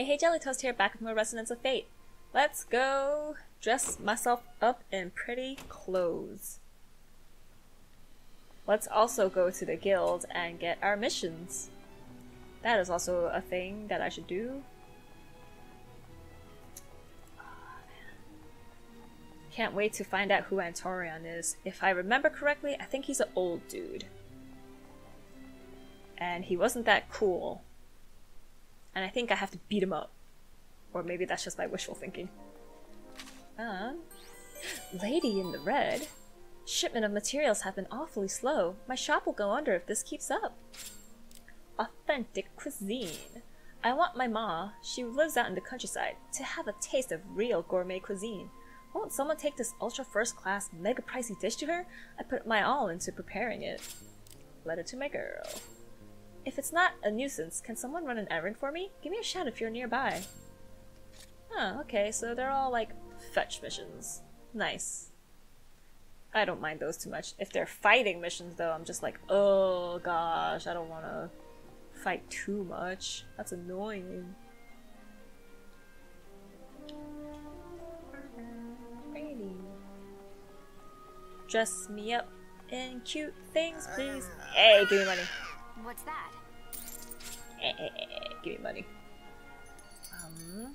Hey, hey, Jelly Toast here, back with more Resonance of Fate. Let's go dress myself up in pretty clothes. Let's also go to the guild and get our missions. That is also a thing that I should do. Ah, Can't wait to find out who Antourion is. If I remember correctly, I think he's an old dude. And he wasn't that cool. And I think I have to beat him up. Or maybe that's just my wishful thinking. Uh, lady in the red? Shipment of materials have been awfully slow. My shop will go under if this keeps up. Authentic cuisine. I want my ma, she lives out in the countryside, to have a taste of real gourmet cuisine. Won't someone take this ultra first class, mega pricey dish to her? I put my all into preparing it. Letter to my girl. If it's not a nuisance, can someone run an errand for me? Give me a shout if you're nearby. Huh, okay, so they're all like fetch missions. Nice. I don't mind those too much. If they're fighting missions though, I'm just like, oh gosh, I don't want to fight too much. That's annoying. Pretty. Dress me up in cute things, please. Hey, give me money. What's that? Hey, hey, hey, hey, give me money. Um.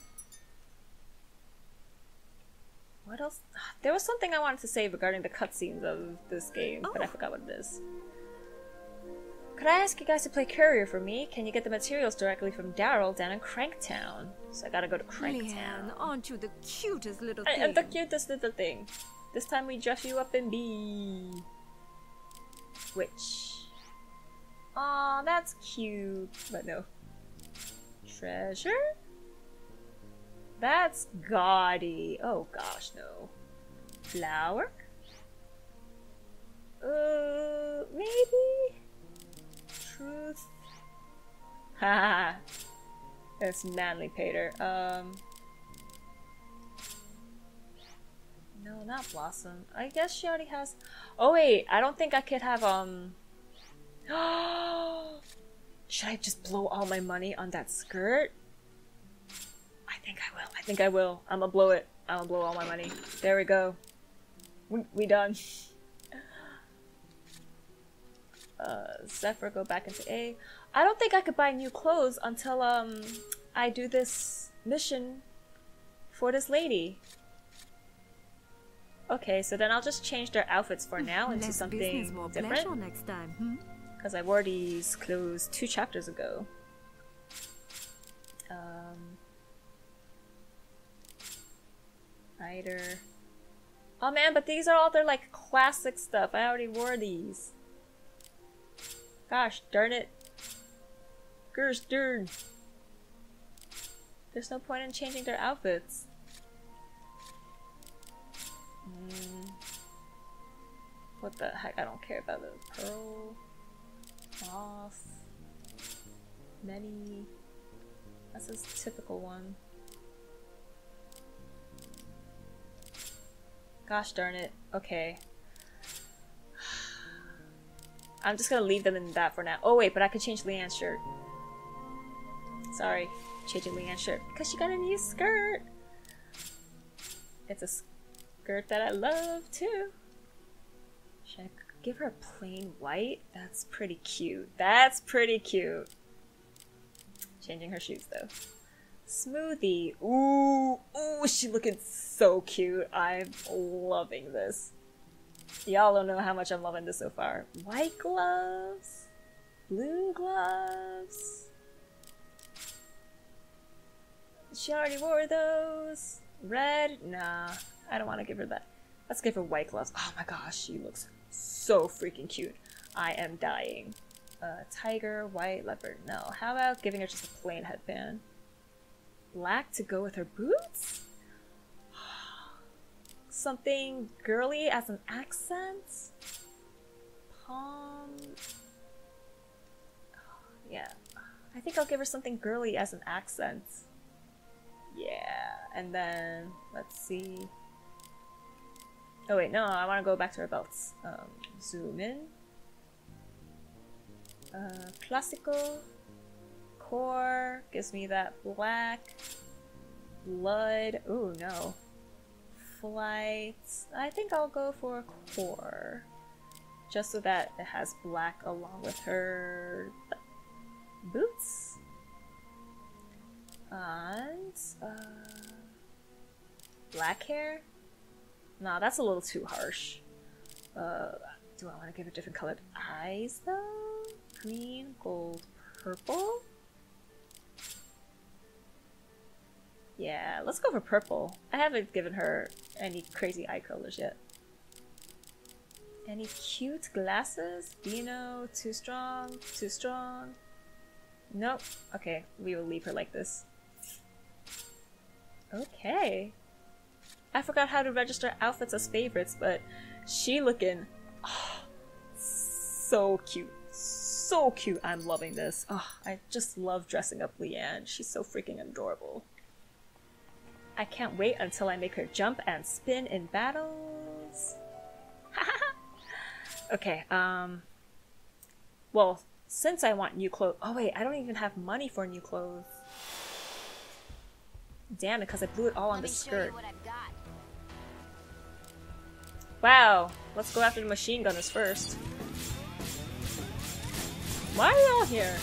What else? There was something I wanted to say regarding the cutscenes of this game, but I Oh. forgot what it is. Could I ask you guys to play courier for me? Can you get the materials directly from Daryl down in Cranktown? So I gotta go to Leanne, Cranktown. aren't you the cutest little thing? I thing? am the cutest little thing. This time we dress you up in B. Which. Aw, that's cute. But no. Treasure? That's gaudy. Oh gosh, no. Flower? Uh, maybe? Truth? Ha! That's manly Pater. Um. No, not Blossom. I guess she already has. Oh wait, I don't think I could have um. Should I just blow all my money on that skirt? I think I will. I think I will. I'm gonna blow it. I'm gonna blow all my money. There we go. We we done. Uh, Zephyr, go back into A. I don't think I could buy new clothes until um I do this mission for this lady. Okay, so then I'll just change their outfits for now into Less something more different. next time. Hmm? Because I wore these clothes two chapters ago. Um, Rider. Oh man, but these are all their like classic stuff. I already wore these. Gosh darn it. Gosh darn. There's no point in changing their outfits. Mm. What the heck? I don't care about the pearl. Moss. Many. That's his typical one. Gosh darn it. Okay. I'm just gonna leave them in that for now. Oh wait, but I could change Leanne's shirt. Sorry, changing Leanne's shirt because she got a new skirt. It's a skirt that I love too. I give her a plain white? That's pretty cute. That's pretty cute. Changing her shoes though. Smoothie. Ooh, ooh, she looking so cute. I'm loving this. Y'all don't know how much I'm loving this so far. White gloves, blue gloves. She already wore those. Red? Nah, I don't want to give her that. Let's give her white gloves. Oh my gosh, she looks so freaking cute. I am dying. Uh, tiger, white, leopard. No. How about giving her just a plain headband? Black to go with her boots? Something girly as an accent? Palm. Yeah. I think I'll give her something girly as an accent. Yeah. And then, let's see. Oh wait, no, I want to go back to her belts. Um, zoom in. Uh, classical, core gives me that black blood. Ooh, no. Flights. I think I'll go for core. Just so that it has black along with her boots. And, uh, black hair? Nah, that's a little too harsh. Uh, do I want to give her different colored eyes though? Green, gold, purple? Yeah, let's go for purple. I haven't given her any crazy eye colors yet. Any cute glasses? Dino, too strong, too strong. Nope. Okay, we will leave her like this. Okay. I forgot how to register outfits as favorites, but she looking oh, so cute. So cute. I'm loving this. Oh, I just love dressing up Leanne. She's so freaking adorable. I can't wait until I make her jump and spin in battles. okay, um... Well, since I want new clothes... Oh wait, I don't even have money for new clothes. Damn it, because I blew it all on the skirt. Wow, let's go after the machine gunners first. Why are you all here?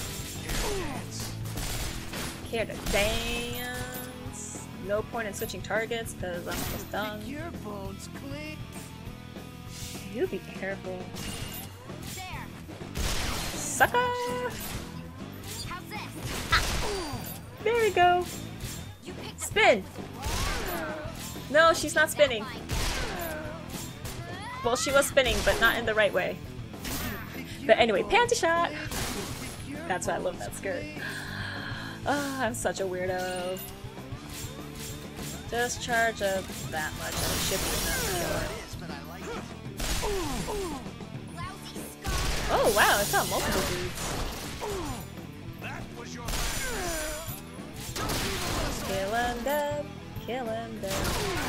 Care to dance? No point in switching targets because I'm almost done. Your bones click. You be careful. Sucker! There we go. Spin! No, she's not spinning. Well, she was spinning, but not in the right way. But anyway, panty shot! That's why I love that skirt. Oh, I'm such a weirdo. Just charge up that much kill her. Oh wow, I got multiple dudes. Kill him dead. Kill him dead.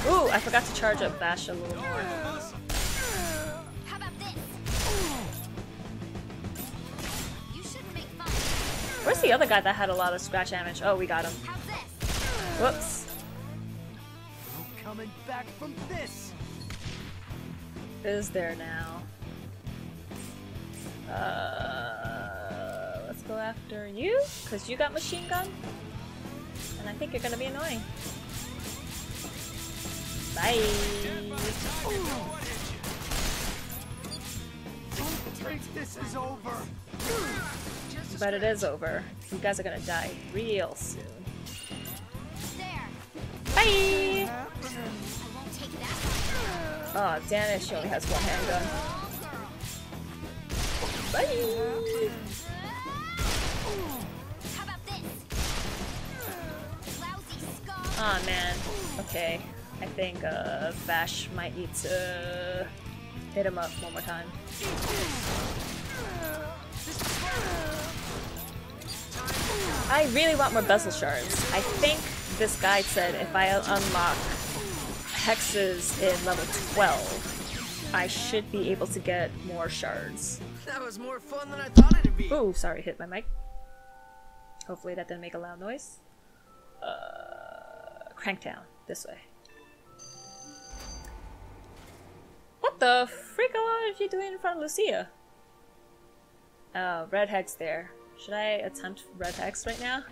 Ooh, I forgot to charge up Vash a little more. Where's the other guy that had a lot of scratch damage? Oh, we got him. Whoops. Coming back from this. Is there now? Uh, let's go after you, because you got machine gun. And I think you're gonna be annoying. Bye. Don't think This is over. But it is over. You guys are gonna die real soon. Bye! Oh, she only has one handgun. Bye! Oh man. Okay. I think uh, Vash might need to hit him up one more time. I really want more bezel shards. I think this guide said if I unlock hexes in level 12, I should be able to get more shards. That was more fun than I thought it'd be. Ooh, sorry, hit my mic. Hopefully that didn't make a loud noise. Uh, Cranktown, this way. What the freak are you doing in front of Lucia? Oh, red hex there. Should I attempt red hex right now?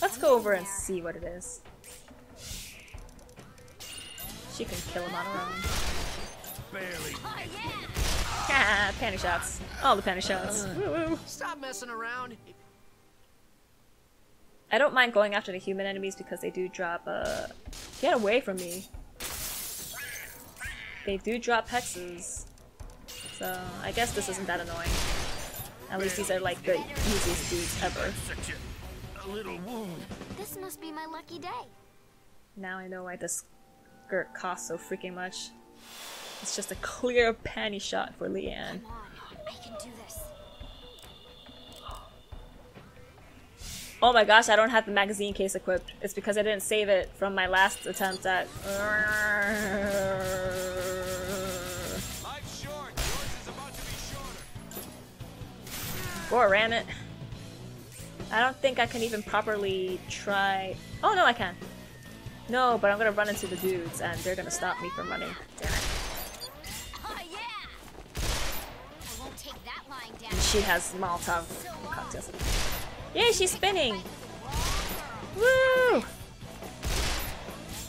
Let's go over and see what it is. She can kill him on her own. Barely. Ah, panty shots. All the panty shots. Woo woo. Stop messing around. I don't mind going after the human enemies because they do drop, uh... Get away from me. They do drop hexes. So, I guess this isn't that annoying. At least these are like the easiest dudes ever. Such a, a little wound. This must be my lucky day. Now I know why this skirt costs so freaking much. It's just a clear panty shot for Leanne. Come on, I can do this. Oh my gosh, I don't have the magazine case equipped. It's because I didn't save it from my last attempt at... Yours is about to be shorter. Or ram it. I don't think I can even properly try. Oh no, I can. No, but I'm gonna run into the dudes and they're gonna stop me from running. Damn it. Oh yeah! She has Molotov cocktails. Yay, she's spinning! Woo!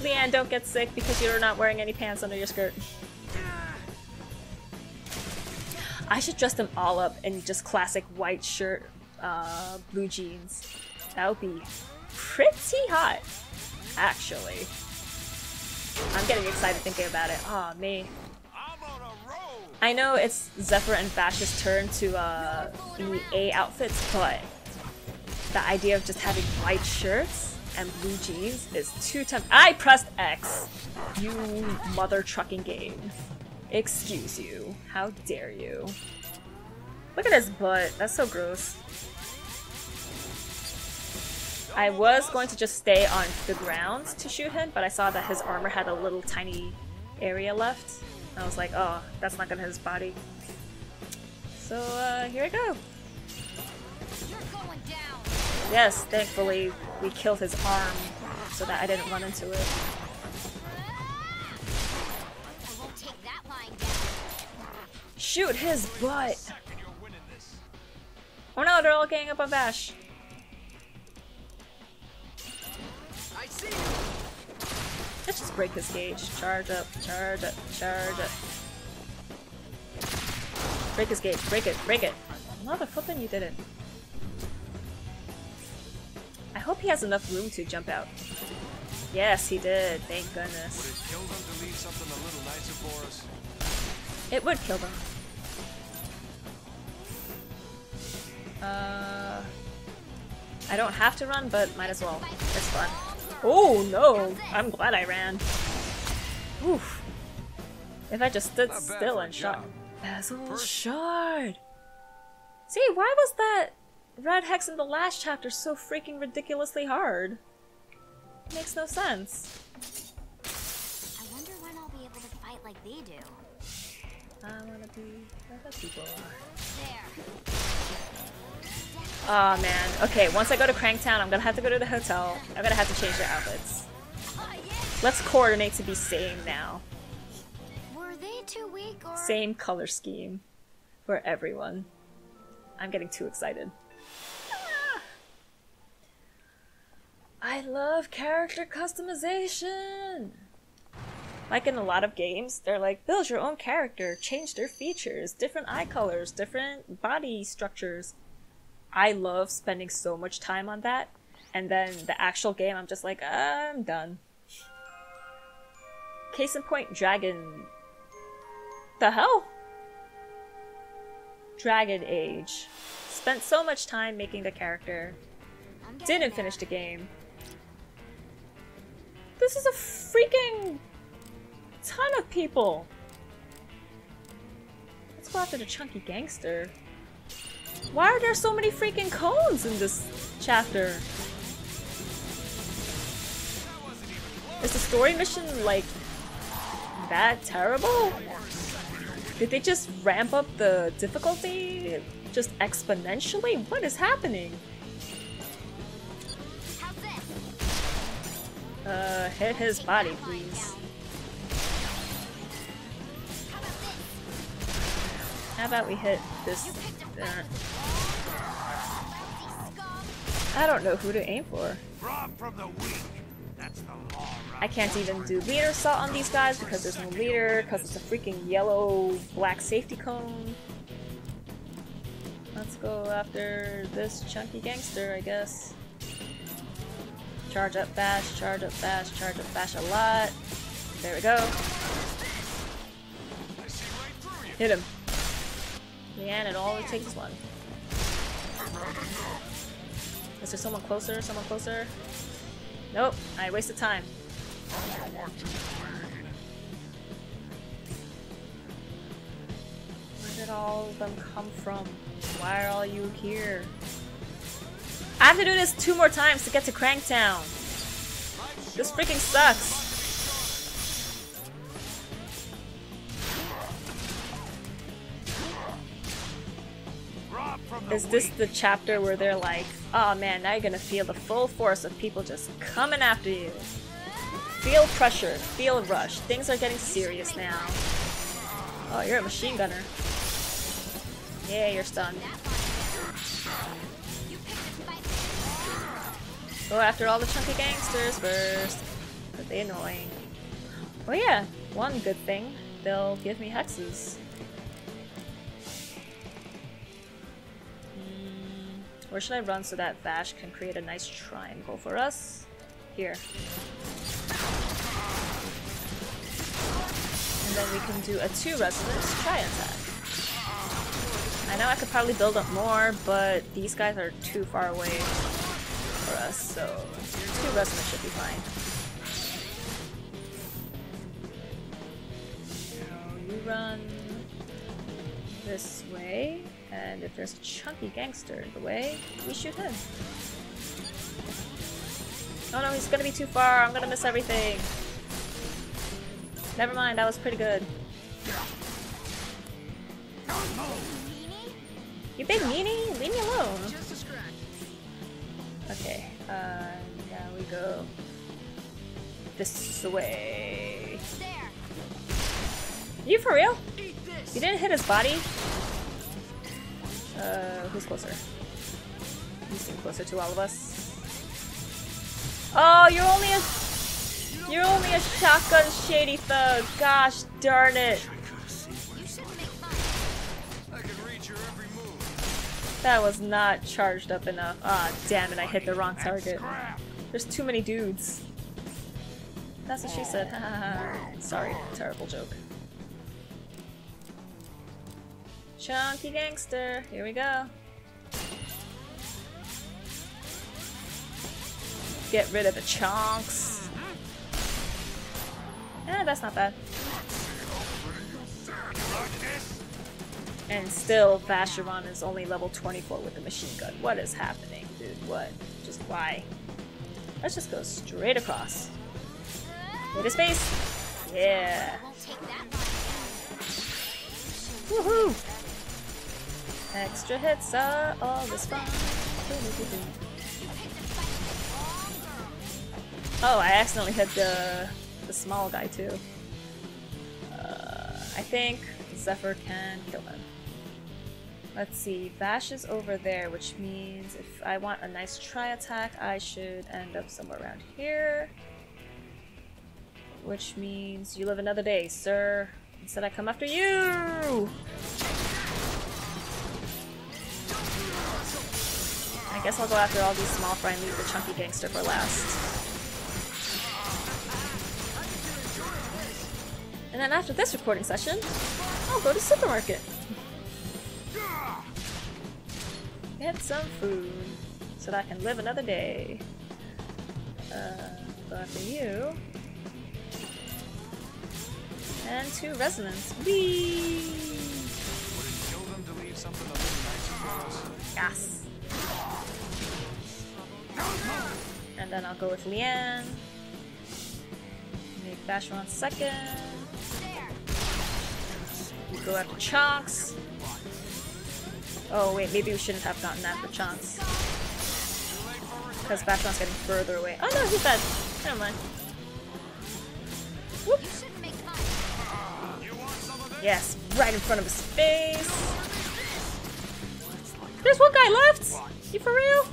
Leanne, don't get sick because you're not wearing any pants under your skirt. I should dress them all up in just classic white shirt, uh, blue jeans. That would be pretty hot, actually. I'm getting excited thinking about it. Aw, me. A roll. I know it's Zephyr and Vash's turn to uh, be A outfits, but the idea of just having white shirts and blue jeans is too tempting. I pressed X! You mother trucking game. Excuse you. How dare you? Look at his butt. That's so gross. I was going to just stay on the ground to shoot him, but I saw that his armor had a little tiny area left. I was like, oh, that's not gonna hit his body. So, uh, here I go. You're going down. Yes, thankfully, we killed his arm so that I didn't run into it. Shoot his butt! Second, you're winning this. Oh no, they're all ganging up on see. Let's just break his gauge. Charge up, charge up, charge up. Break his gauge, break it, break it. Mother flippin', you didn't. I hope he has enough room to jump out. Yes, he did, thank Would goodness. it kill them to leave something a little nicer for us? It would kill them. Uh, I don't have to run, but might as well. It's fun. Oh no! I'm glad I ran. Oof. If I just stood still and shot. Bezel First- Shard! See, why was that red hex in the last chapter so freaking ridiculously hard? Makes no sense. I wonder when I'll be able to fight like they do. I wanna be where the people are. There. Oh man. Okay, once I go to Cranktown, I'm gonna have to go to the hotel. I'm gonna have to change their outfits. Let's coordinate to be same now. Were they too weak or? Same color scheme for everyone. I'm getting too excited. Ah! I love character customization! Like in a lot of games, they're like, build your own character, change their features, different eye colors, different body structures. I love spending so much time on that, and then the actual game, I'm just like, I'm done. Case in point, Dragon. The hell? Dragon Age. Spent so much time making the character, didn't finish the game. This is a freaking ton of people. Let's go after the chunky gangster. Why are there so many freaking cones in this chapter? Is the story mission like that terrible? Did they just ramp up the difficulty just exponentially? What is happening? Uh, hit his body, please. How about we hit this? You picked a fight. Lousy scum. I don't know who to aim for. Rob from the weak. That's the law, right? I can't even do leader assault on these guys because there's no leader, because it's a freaking yellow black safety cone. Let's go after this chunky gangster, I guess. Charge up Vash, charge up Vash, charge up Vash a lot. There we go. I see right through you. Hit him. Leanne, it all takes one. Is there someone closer? Someone closer? Nope, I wasted time. Where did all of them come from? Why are all you here? I have to do this two more times to get to Cranktown. This freaking sucks. Is this the chapter where they're like Oh man, now you're gonna feel the full force of people just coming after you. Feel pressure, feel rush. Things are getting serious now. Oh, you're a machine gunner. Yeah, you're stunned. Go after all the chunky gangsters first. But they annoying. Oh yeah, one good thing. They'll give me hexes. Where should I run so that Vash can create a nice triangle for us? Here. And then we can do a two resonance Tri-Attack. I know I could probably build up more, but these guys are too far away for us, so two resonance should be fine. You run this way, and if there's a chunky gangster in the way, we shoot him. Oh no, he's gonna be too far. I'm gonna miss everything. Never mind, that was pretty good. You big meanie, leave me alone. Just a scratch. Okay, uh, now we go this way. You for real? You didn't hit his body? Uh, who's closer? You seem closer to all of us. Oh, you're only a you're only a shotgun shady thug. Gosh darn it. That was not charged up enough. Ah, damn it, I hit the wrong target. There's too many dudes. That's what she said. Sorry, terrible joke. Chunky gangster, here we go. Get rid of the chunks. Eh, that's not bad. And still, Vashyron is only level 24 with the machine gun. What is happening, dude? What? Just why? Let's just go straight across. Hit his face. Yeah. Won't take that one. Woohoo! Extra hits are all this fun. Oh, I accidentally hit the the small guy too. Uh, I think Zephyr can kill him. Let's see, Vash is over there, which means if I want a nice Tri-Attack, I should end up somewhere around here. Which means you live another day, sir. Instead I come after you! I guess I'll go after all these small fry and leave the chunky gangster for last. And then after this recording session, I'll go to supermarket. Get some food so that I can live another day. Uh, go after you. And two resonance. Whee! Would And then I'll go with Leanne. Make Vashyron second. We go after Chunks. Oh wait, maybe we shouldn't have gotten after Chunks. Because Vashyron's getting further away. Oh no, he's dead. Never mind. Whoop. Yes, right in front of his face. There's one guy left. You for real?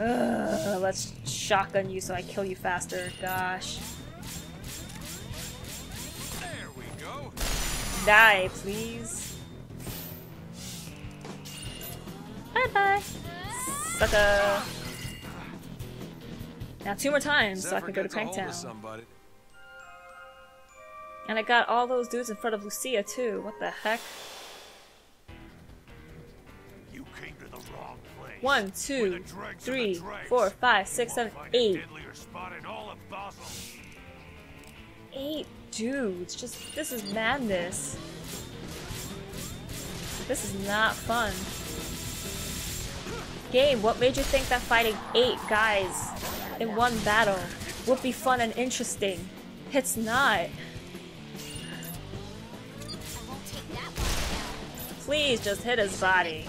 Ugh, let's shotgun you so I kill you faster. Gosh. There we go. Die, please. Bye bye. Sucker. Now two more times so I can go to gets a hold of Cranktown. And I got all those dudes in front of Lucia too. What the heck? One, Where two, the dregs of the three, dregs four, five, six, won't seven, find a eight. deadlier spot in all of Basel. Eight dudes. Just this is madness. This is not fun. Game, what made you think that fighting eight guys in one battle would be fun and interesting? It's not. I won't take that one. please just hit his body.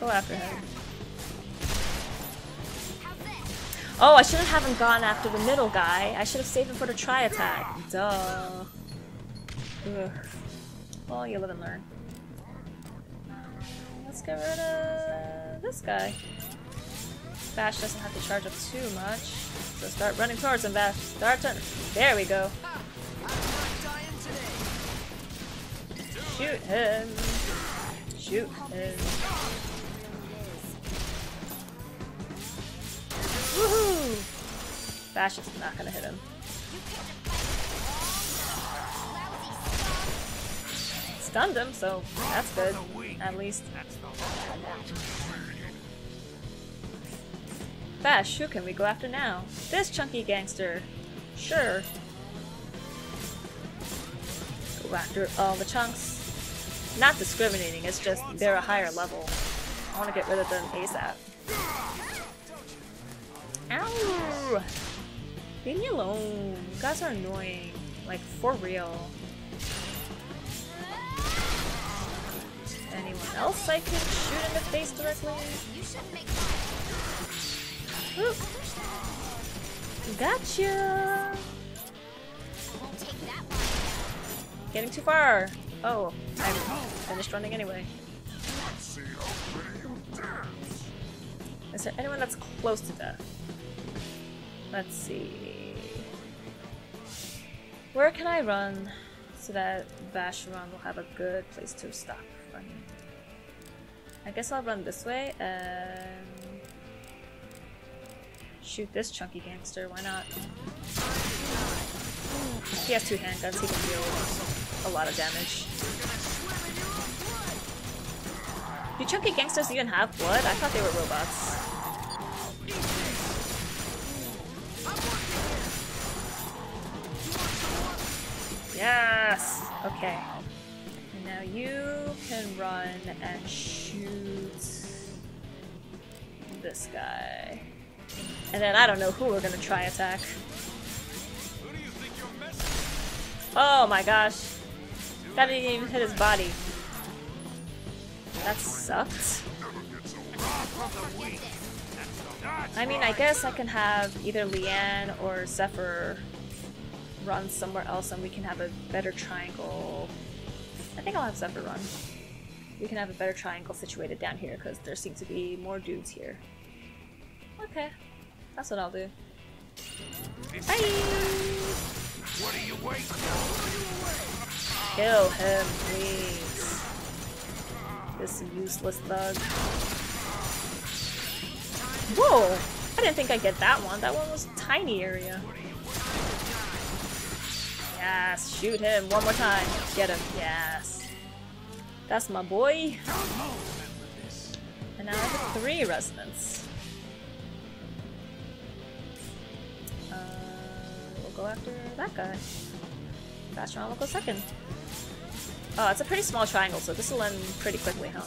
Go after him. Oh, I shouldn't have him gone after the middle guy. I should have saved him for the Tri-Attack. Duh. Ugh. Well, you live and learn. Let's get rid of this guy. Vash doesn't have to charge up too much. So start running towards him, Vash. Start turning. There we go. Shoot him. Shoot him. Woohoo! Vash is not gonna hit him. Stunned him, so that's good. At least. Vash, who can we go after now? This chunky gangster. Sure. Go after all the chunks. Not discriminating, it's just they're a higher level. I want to get rid of them ASAP. Ow! Leave me alone. You guys are annoying. Like, for real. Anyone else I could shoot in the face directly? Oop. Gotcha! Getting too far. Oh, I finished running anyway. Is there anyone that's close to death? Let's see. Where can I run so that Vashyron will have a good place to stop running? I guess I'll run this way and shoot this chunky gangster. Why not? He has two handguns. He can deal a lot of damage. Do chunky gangsters even have blood? I thought they were robots. Yes! Okay. Now you can run and shoot this guy. And then I don't know who we're gonna Tri-Attack. Oh my gosh. That didn't even hit his body. That sucked. I mean, I guess I can have either Leanne or Zephyr run somewhere else and we can have a better triangle. I think I'll have Zephyr run. We can have a better triangle situated down here because there seem to be more dudes here. Okay, that's what I'll do. Bye! What are you waiting Kill him, please. This useless thug. Whoa! I didn't think I'd get that one. That one was a tiny area. Yes, shoot him one more time. Get him. Yes. That's my boy. And now I have three resonance. Uh, we'll go after that guy. Vashyron will go second. Oh, it's a pretty small triangle, so this will end pretty quickly, huh?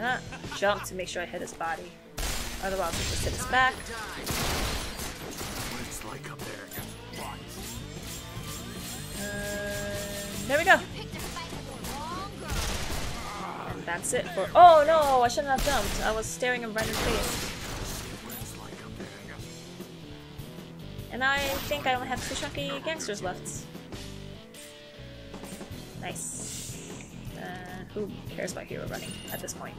Ah, jump to make sure I hit his body. Otherwise, I'll just hit his back. What it's like up there. Uh, there we go. Picked a fight with the wrong girl. And that's it for. Oh no, I shouldn't have jumped. I was staring him right in the face. What it's like up there. And I think I only have two chunky gangsters left. Nice. Who cares about hero running at this point?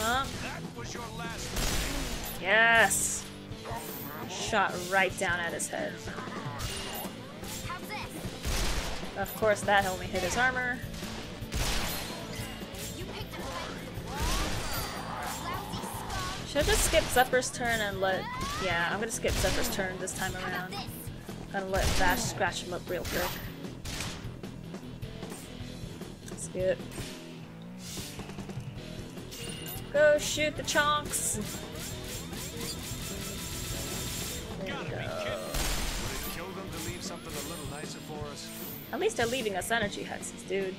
Jump. Yes. Shot right down at his head. Of course, that only hit his armor. Should I just skip Zephyr's turn and let... Yeah, I'm gonna skip Zephyr's turn this time around. Gonna let Vash scratch him up real quick. Skip. Go shoot the chunks! There we go. kidding. Would it kill them to leave something a little nicer for us? At least they're leaving us energy hexes, dude.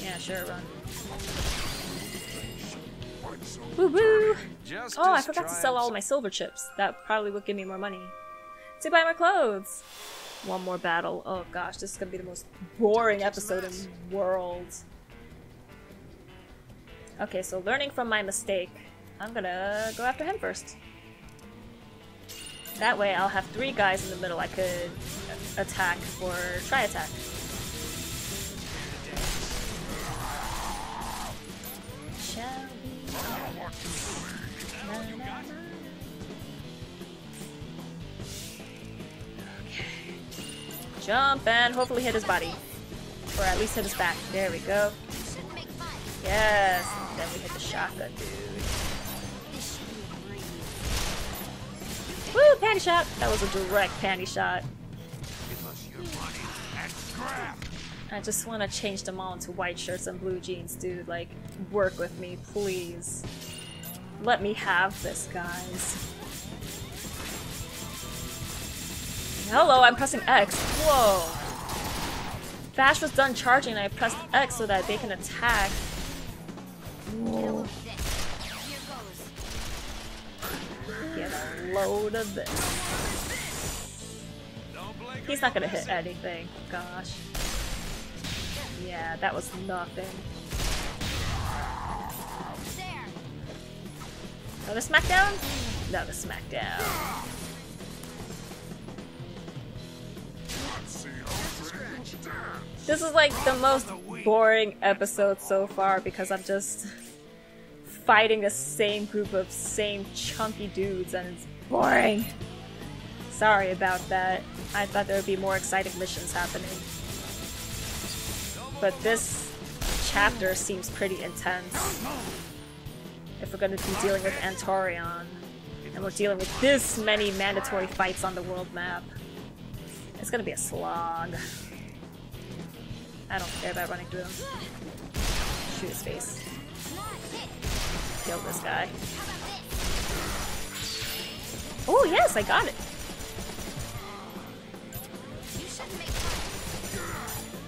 Yeah, sure, run. Woo woo! Oh, I forgot to sell all my silver chips. That probably would give me more money. To buy more clothes! One more battle. Oh gosh, this is gonna be the most boring episode in the world. Okay, so learning from my mistake, I'm gonna go after him first. That way I'll have three guys in the middle I could attack or Tri-Attack. Shall we? Jump and hopefully hit his body. Or at least hit his back. There we go. Yes. Then we hit the shotgun, dude. Woo! Panty shot! That was a direct panty shot. And. I just want to change them all into white shirts and blue jeans, dude. Like, work with me, please. Let me have this, guys. Hello, I'm pressing X. Whoa. Vash was done charging and I pressed X so that they can attack. Get a load of this. He's not gonna hit anything. Gosh. Yeah, that was nothing. Another smackdown? Another smackdown. This is like the most boring episode so far because I'm just fighting the same group of same chunky dudes and it's boring. Sorry about that. I thought there would be more exciting missions happening. But this chapter seems pretty intense. If we're going to be dealing with Antourion, and we're dealing with this many mandatory fights on the world map, it's to be a slog. I don't care about running through them. Shoot his face. Kill this guy. Oh, yes, I got it.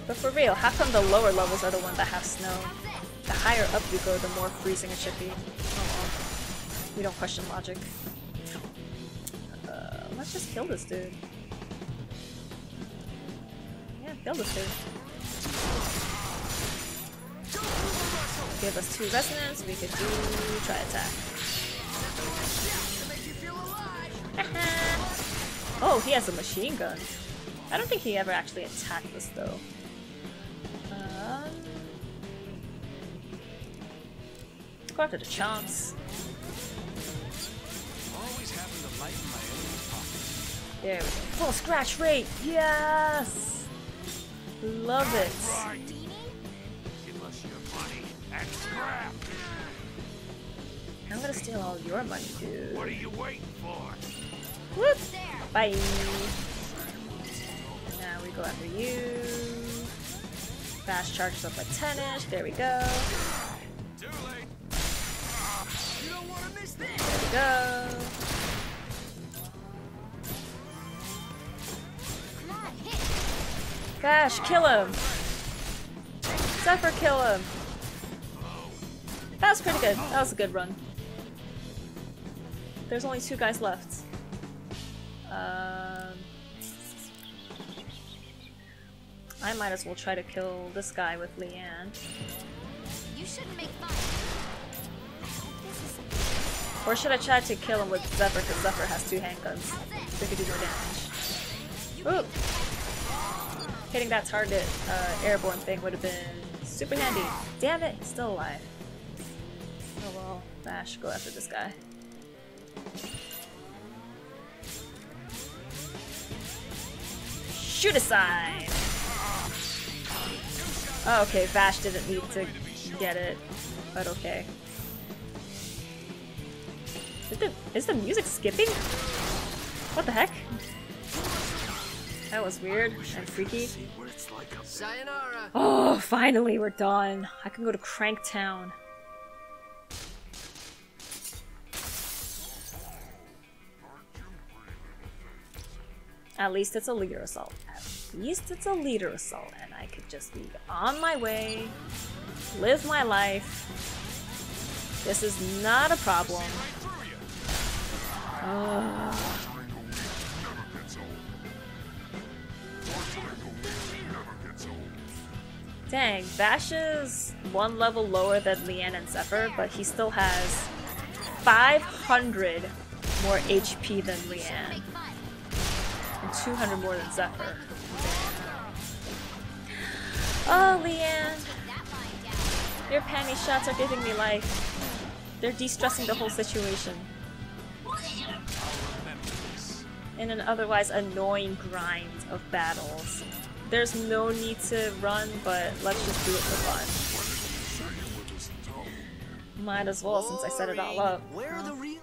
But for real, how come the lower levels are the ones that have snow? The higher up you go, the more freezing it should be. Oh well. We don't question logic. Uh, let's just kill this dude. Kill this dude. Give us two resonance, we could do Tri-Attack. oh, he has a machine gun. I don't think he ever actually attacked us though. Um, go after the chance. Always happen to lighten my enemy's pockets. There we go. Full scratch rate! Yes! Love it. Right. Give us your money and scrap. I'm gonna steal all your money, dude. What are you waiting for? Whoop! Bye! Now we go after you. Fast charges up like 10-ish. There we go. Too late. Ah, you don't want to miss this. There we go. Vash, kill him! Zephyr, kill him! That was pretty good. That was a good run. There's only two guys left. Um, I might as well try to kill this guy with Leanne. You shouldn't make fun. Or should I try to kill him with Zephyr because Zephyr has two handguns? He could do more damage. Ooh! Hitting that target uh, airborne thing would have been super handy. Damn it, still alive. Oh well, Vash, go after this guy. Shoot aside! Oh, okay, Vash didn't need to get it, but okay. Is the, is the music skipping? What the heck? That was weird and freaky. See what it's like up there. Sayonara. Oh, finally we're done. I can go to Cranktown. At least it's a leader assault. At least it's a leader assault, and I could just be on my way, live my life, This is not a problem. Dang, Vash is one level lower than Leanne and Zephyr, but he still has 500 more HP than Leanne and 200 more than Zephyr. Oh, Leanne, your panty shots are giving me life. They're de-stressing the whole situation. In an otherwise annoying grind of battles. There's no need to run, but let's just do it for fun. Might as well since I set it all up. Where are the real?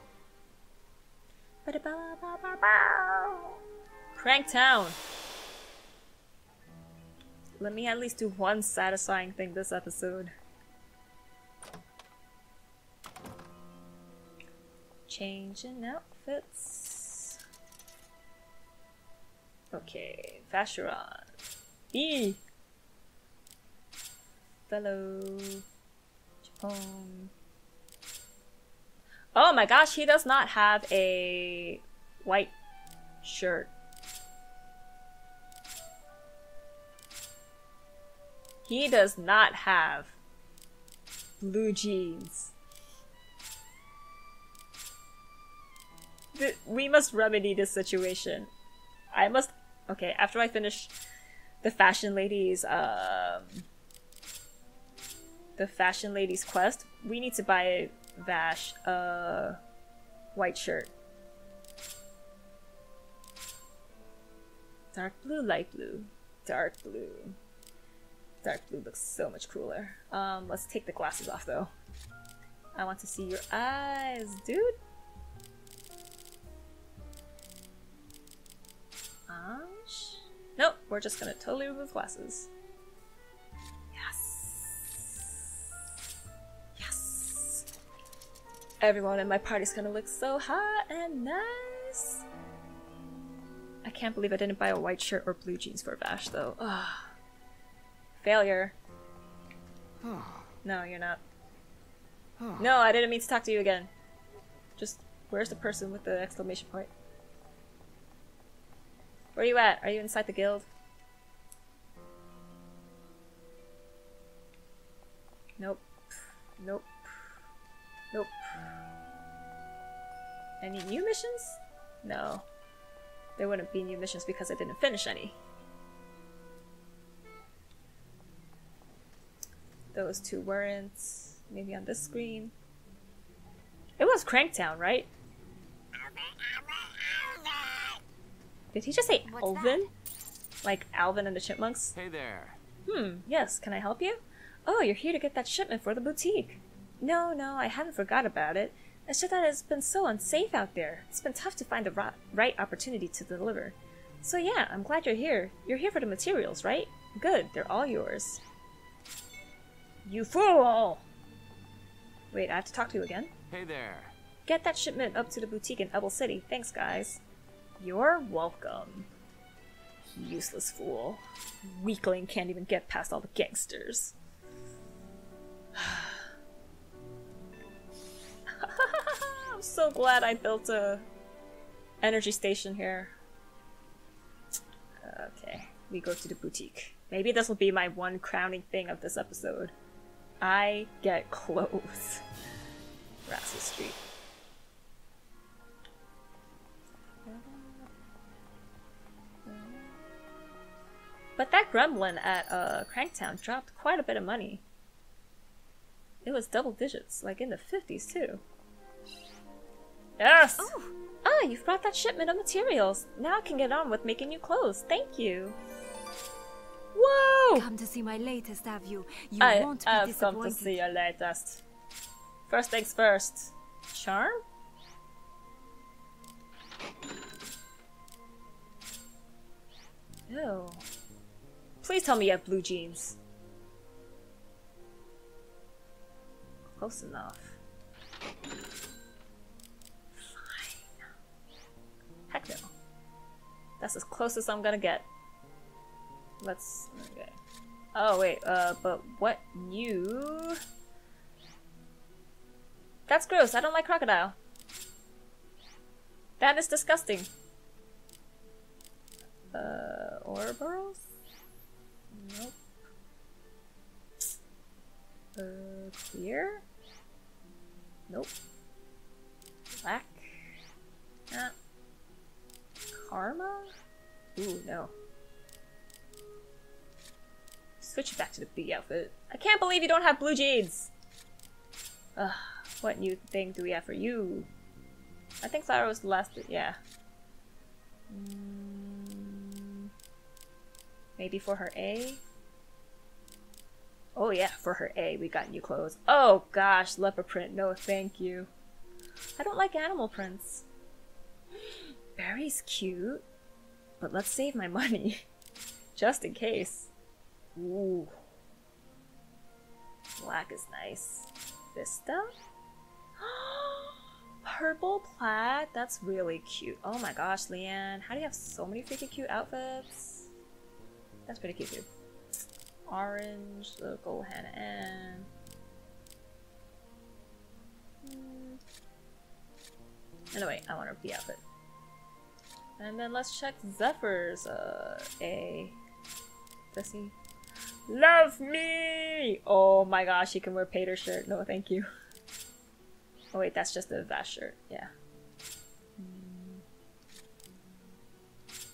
Cranktown! Let me at least do one satisfying thing this episode. Changing outfits. Okay, Vashyron. Fellow. Oh my gosh, he does not have a white shirt. He does not have blue jeans. Th- We must remedy this situation. I must. Okay, after I finish the fashion ladies, um, the fashion ladies quest, we need to buy a Vash a white shirt. Dark blue, light blue, dark blue. Dark blue looks so much cooler. Um, let's take the glasses off though. I want to see your eyes, dude. Nope, we're just gonna totally remove glasses. Yes. Yes. Everyone in my party's gonna look so hot and nice. I can't believe I didn't buy a white shirt or blue jeans for Vash though. Ugh. Failure. No, you're not. No, I didn't mean to talk to you again. Just, where's the person with the exclamation point? Where are you at? Are you inside the guild? Nope. Nope. Nope. Any new missions? No. There wouldn't be new missions because I didn't finish any. Those two weren't. Maybe on this screen. It was Cranktown, right? Did he just say What's Alvin? Like Alvin and the Chipmunks? Hey there. Hmm, yes, can I help you? Oh, you're here to get that shipment for the boutique. No, no, I haven't forgot about it. It's just that it's been so unsafe out there. It's been tough to find the ri- right opportunity to deliver. So yeah, I'm glad you're here. You're here for the materials, right? Good, they're all yours. You fool! Wait, I have to talk to you again? Hey there. Get that shipment up to the boutique in Ebel City. Thanks, guys. You're welcome. Useless fool. Weakling can't even get past all the gangsters. I'm so glad I built a energy station here. Okay, we go to the boutique. Maybe this will be my one crowning thing of this episode. I get clothes. Rassel Street. But that gremlin at uh, Cranktown dropped quite a bit of money. It was double digits, like in the 50s too. Yes! Oh, Ah, you've brought that shipment of materials. Now I can get on with making new clothes. Thank you. Whoa! Come to see my latest, have you? You I won't be have come disappointed. to see your latest. First things first. Charm? Ew. Please tell me you have blue jeans. Close enough. Fine. Heck no. That's as close as I'm gonna get. Let's. Okay. Oh wait, uh, but what new? That's gross. I don't like crocodile. That is disgusting. Uh, Ouroboros? Uh, clear? Nope. Black? Nah. Karma? Ooh, no. Switch it back to the B outfit. I can't believe you don't have blue jeans! Ugh, what new thing do we have for you? I think Clara was the last, yeah. Mm, maybe for her A? Oh yeah, for her A, we got new clothes. Oh gosh, leopard print, no thank you. I don't like animal prints. Barry's cute, but let's save my money. Just in case. Ooh. Black is nice. This Vista? Purple plaid? That's really cute. Oh my gosh, Leanne. How do you have so many freaking cute outfits? That's pretty cute too. Orange, the gold Hannah And Hmm. Anyway, I want her B outfit. And then let's check Zephyr's uh, A. Does he? Love me! Oh my gosh, he can wear Pater shirt. No, thank you. Oh wait, that's just a vest shirt. Yeah. Hmm.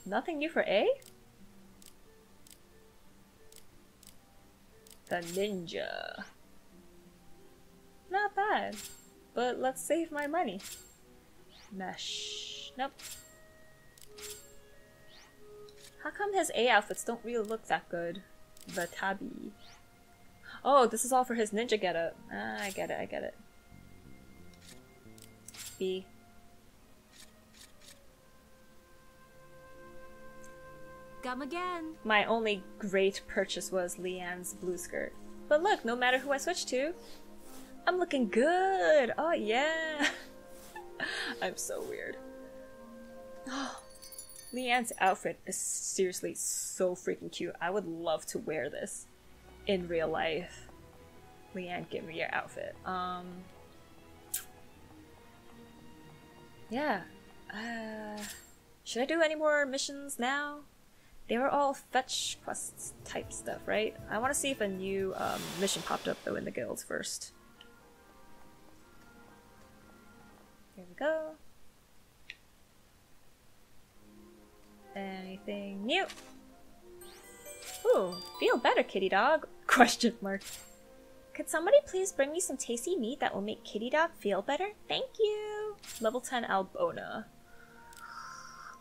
Nothing new for A? The ninja. Not bad. But let's save my money. Mesh. Nope. How come his A outfits don't really look that good? The tabby. Oh, this is all for his ninja getup. Ah, I get it, I get it. B. Come again. My only great purchase was Leanne's blue skirt. But look, no matter who I switch to, I'm looking good! Oh yeah! I'm so weird. Oh, Leanne's outfit is seriously so freaking cute. I would love to wear this in real life. Leanne, give me your outfit. Um, yeah. Uh, should I do any more missions now? They were all fetch quests type stuff, right? I want to see if a new um, mission popped up though in the guilds first. Here we go. Anything new? Ooh, feel better, kitty dog? Question mark. Could somebody please bring me some tasty meat that will make kitty dog feel better? Thank you! Level 10 Albona.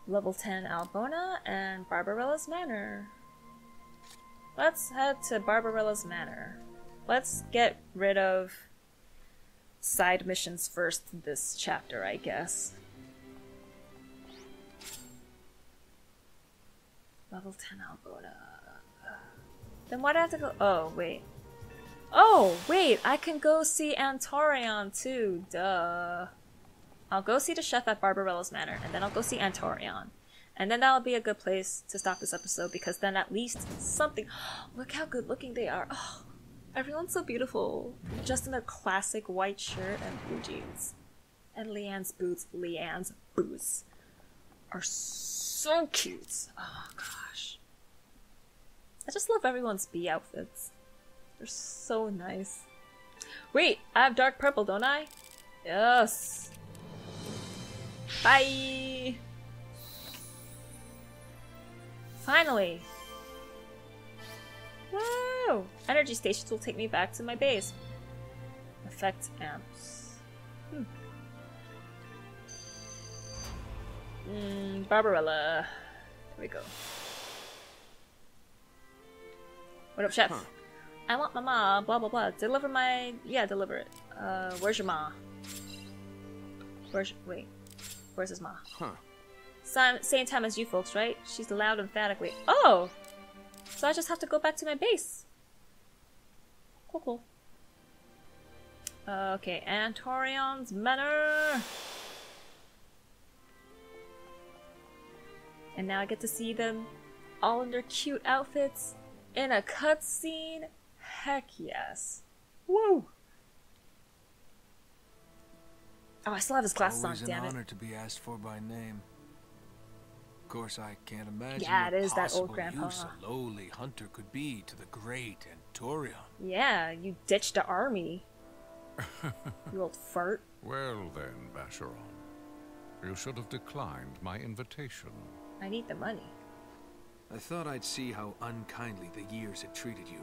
Level 10 Albona and Barbarella's Manor. Let's head to Barbarella's Manor. Let's get rid of side missions first this chapter, I guess. Level 10 Albona. Then why do I have to go? Oh, wait. Oh, wait, I can go see Antourion too, duh. I'll go see the chef at Barbarella's Manor, and then I'll go see Antourion. And then that'll be a good place to stop this episode, because then at least something- Look how good looking they are. Oh, everyone's so beautiful. Just in their classic white shirt and blue jeans. And Leanne's boots, Leanne's boots, are so cute. Oh gosh. I just love everyone's bee outfits. They're so nice. Wait, I have dark purple, don't I? Yes. Bye. Finally. Woo! Energy stations will take me back to my base. Effect amps. Hmm. Mm, Barbarella. Here we go. What up, chef? Huh. I want my ma, blah blah blah. Deliver my. Yeah, deliver it. Uh, where's your ma? Where's. Wait. Where's his ma? Huh. Same, same time as you folks, right? She's loud emphatically. Oh! So I just have to go back to my base. Cool, cool. Okay, Antourion's Manor! And now I get to see them all in their cute outfits in a cutscene. Heck yes. Woo! Oh, I still have his glasses Always on, an damn it. honor to be asked for by name. Of course, I can't imagine Yeah, it is that old possible grandpa. use a lowly hunter could be to the great Antourion. Yeah, you ditched the army. you old fart. Well then, Vashyron. You should have declined my invitation. I need the money. I thought I'd see how unkindly the years had treated you.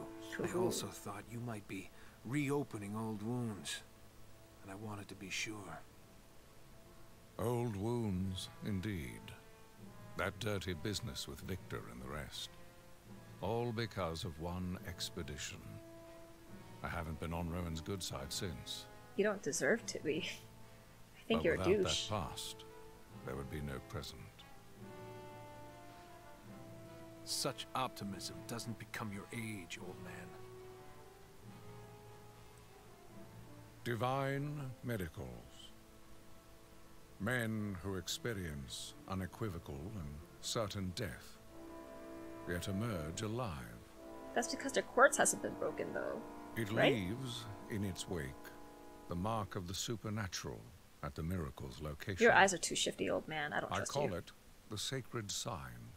I also thought you might be reopening old wounds. And I wanted to be sure. Old wounds, indeed. That dirty business with Victor and the rest. All because of one expedition. I haven't been on Rowen's good side since. You don't deserve to be. I think but you're a without douche. that past, there would be no present. Such optimism doesn't become your age, old man. Divine medicals. Men who experience unequivocal and certain death, yet emerge alive. That's because their quartz hasn't been broken, though. It Right? leaves in its wake the mark of the supernatural at the miracle's location. Your eyes are too shifty, old man. I don't I trust call you. it the sacred sign.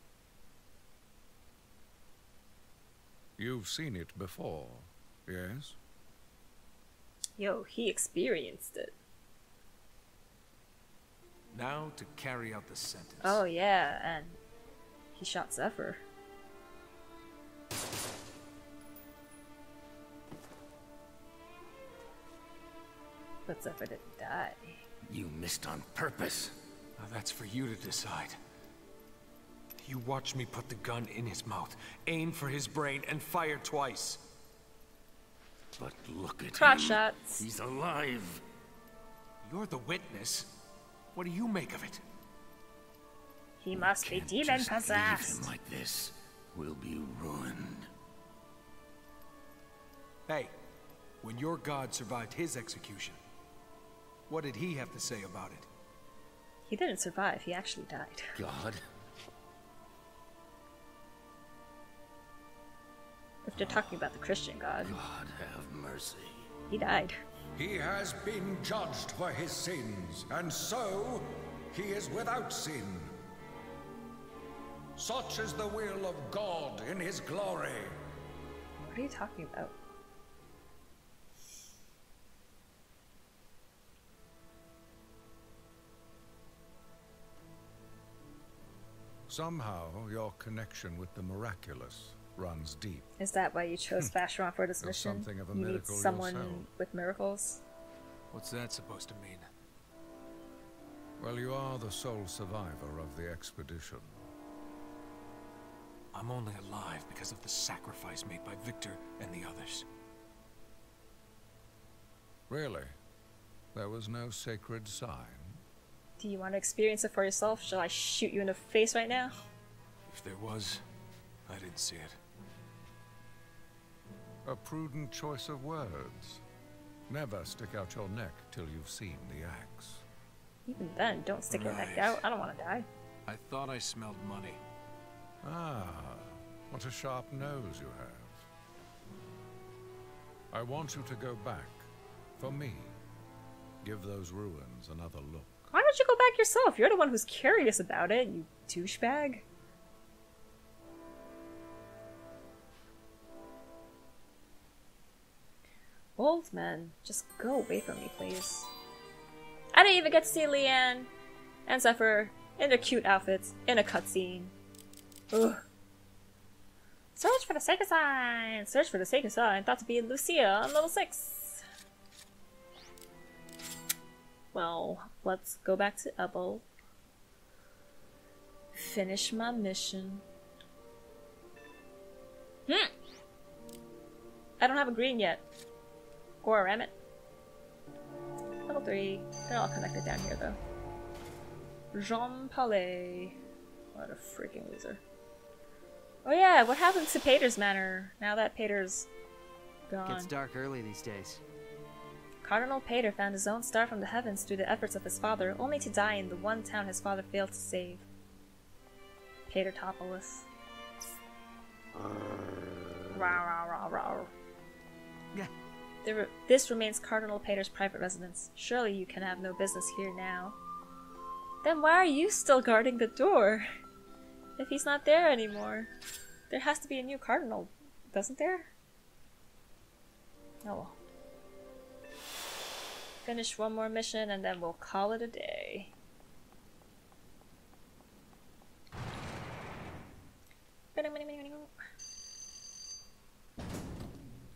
You've seen it before, yes? Yo, he experienced it. Now to carry out the sentence. Oh yeah, and he shot Zephyr. But Zephyr didn't die. You missed on purpose. Now that's for you to decide. You watched me put the gun in his mouth, aim for his brain, and fire twice. But look at Crotch him. shots. He's alive. You're the witness. What do you make of it? He must be Can't demon just leave possessed. him like this. We'll be ruined. Hey, when your god survived his execution, what did he have to say about it? He didn't survive, he actually died. God, If they're talking about the Christian God, God have mercy. he died. He has been judged for his sins, and so he is without sin. Such is the will of God in his glory. What are you talking about? Somehow, your connection with the miraculous runs deep. Is that why you chose hmm. Vashyron for this You're mission? something of a you need miracle someone yourself. with miracles? What's that supposed to mean? Well, you are the sole survivor of the expedition. I'm only alive because of the sacrifice made by Victor and the others. Really? There was no sacred sign? Do you want to experience it for yourself? Shall I shoot you in the face right now? If there was, I didn't see it. A prudent choice of words. Never stick out your neck till you've seen the axe. Even then, don't stick your neck out. I don't want to die. I thought I smelled money. Ah, what a sharp nose you have. I want you to go back. For me. Give those ruins another look. Why don't you go back yourself? You're the one who's curious about it, you douchebag. Old man, just go away from me, please. I didn't even get to see Leanne and Zephyr in their cute outfits in a cutscene. Ugh. Search for the sacred sign! Search for the sacred sign. Thought to be Lucia on level 6. Well, let's go back to Ebel. Finish my mission. Hmm! I don't have a green yet. Or a Rammet. Level 3. They're all connected down here, though. Jean Palais. What a freaking loser. Oh yeah, what happens to Pater's Manor now that Pater's gone? Gets dark early these days. Cardinal Pater found his own star from the heavens through the efforts of his father, only to die in the one town his father failed to save. Patertopolis. Rah, rah, rah, rah. Yeah. This remains Cardinal Pater's private residence. Surely you can have no business here now. Then why are you still guarding the door? If he's not there anymore. There has to be a new cardinal, doesn't there? Oh well. Finish one more mission and then we'll call it a day.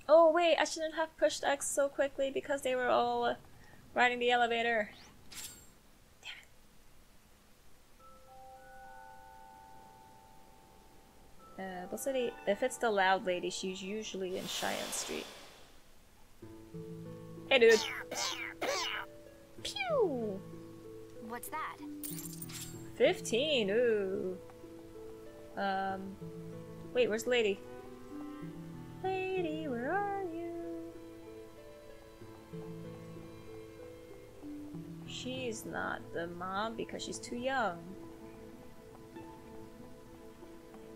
Oh wait, I shouldn't have pushed X so quickly because they were all riding the elevator. Damn it. Uh, City, if it's the loud lady, she's usually in Cheyenne Street. Hey dude. Pew! What's that? 15, ooh. Um, wait, where's the lady? Lady, where are you? She's not the mom because she's too young.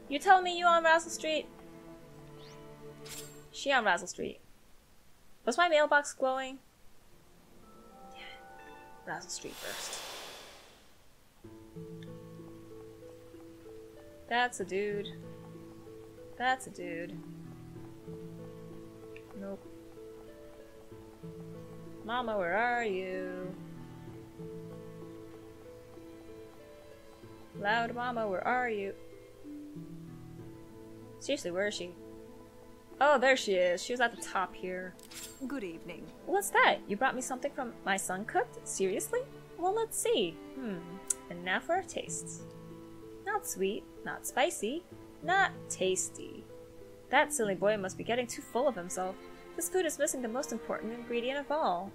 You tell me you on Razzle Street? She on Razzle Street. Was my mailbox glowing? It. Razzle Street first. That's a dude. That's a dude. Nope. Mama, where are you? Loud mama, where are you? Seriously, where is she? Oh, there she is. She was at the top here. Good evening. What's that? You brought me something from my son cooked? Seriously? Well, let's see. Hmm. And now for a taste. Not sweet, not spicy, not tasty. That silly boy must be getting too full of himself. This food is missing the most important ingredient of all.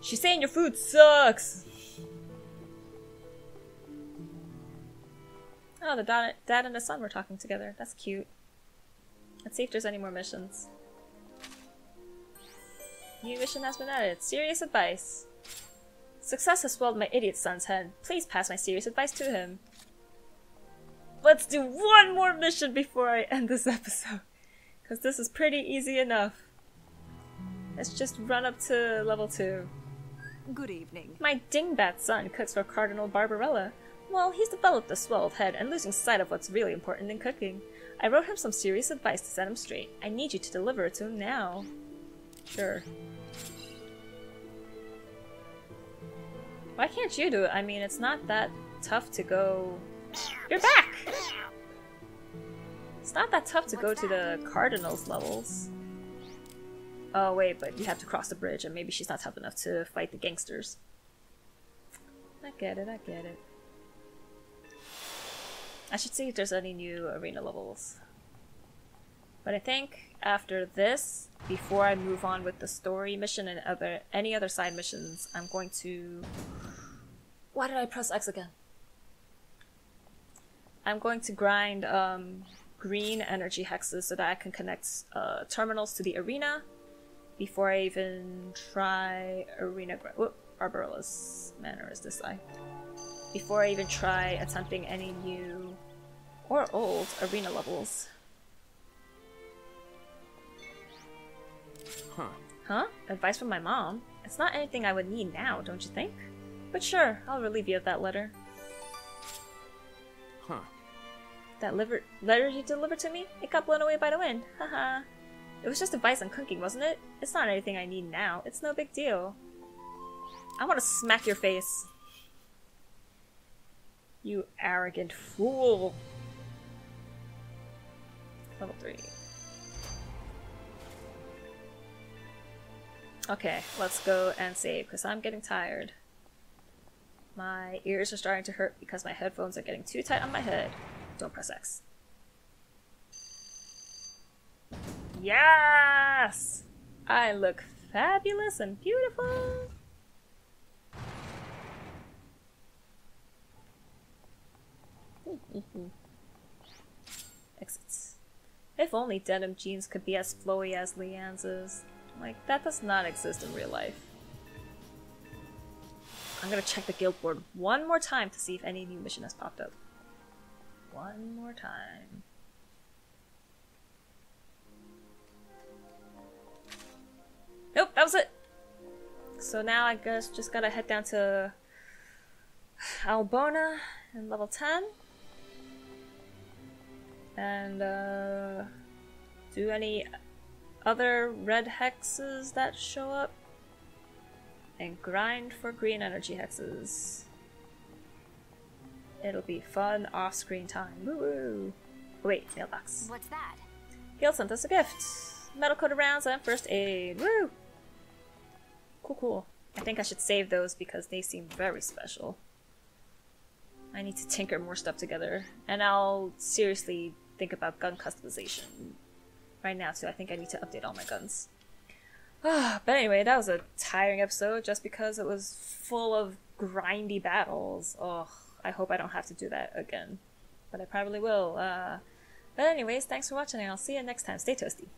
She's saying your food sucks! Oh, the dad, and the son were talking together. That's cute. Let's see if there's any more missions. New mission has been added. Serious advice. Success has swelled my idiot son's head. Please pass my serious advice to him. Let's do one more mission before I end this episode. Because this is pretty easy enough. Let's just run up to level 2. Good evening. My dingbat son cooks for Cardinal Barbarella. Well, he's developed a swelled head and losing sight of what's really important in cooking. I wrote him some serious advice to set him straight. I need you to deliver it to him now. Sure. Why can't you do it? I mean, it's not that tough to go... You're back! It's not that tough to go to the Cardinals levels. Oh wait, but you have to cross the bridge and maybe she's not tough enough to fight the gangsters. I get it, I get it. I should see if there's any new arena levels. But I think after this, before I move on with the story mission and other any other side missions, I'm going to Why did I press X again? I'm going to grind um, green energy hexes so that I can connect uh, terminals to the arena before I even try arena. Gra- Whoop, Barbarella's manor is this side. Before I even try attempting any new or old arena levels. Huh. Huh? Advice from my mom? It's not anything I would need now, don't you think? But sure, I'll relieve you of that letter. That liver letter you delivered to me? It got blown away by the wind. Haha. it was just advice on cooking, wasn't it? It's not anything I need now. It's no big deal. I want to smack your face. You arrogant fool. Level 3. Okay, let's go and save, because I'm getting tired. My ears are starting to hurt because my headphones are getting too tight on my head. Don't press X. Yes! I look fabulous and beautiful! Exits. If only denim jeans could be as flowy as Leanne's. Like, that does not exist in real life. I'm gonna check the guild board one more time to see if any new mission has popped up. One more time. Nope, that was it. So now I guess just gotta head down to Albona in level 10. And uh, do any other red hexes that show up. And grind for green energy hexes. It'll be fun off-screen time. Woo woo! Wait, mailbox. What's that? Guild sent us a gift. Metal coated rounds and first aid. Woo! Cool, cool. I think I should save those because they seem very special. I need to tinker more stuff together. And I'll seriously think about gun customization. Right now, too. I think I need to update all my guns. but anyway, that was a tiring episode just because it was full of grindy battles. Ugh, I hope I don't have to do that again. But I probably will. Uh, but anyways, thanks for watching and I'll see you next time. Stay toasty.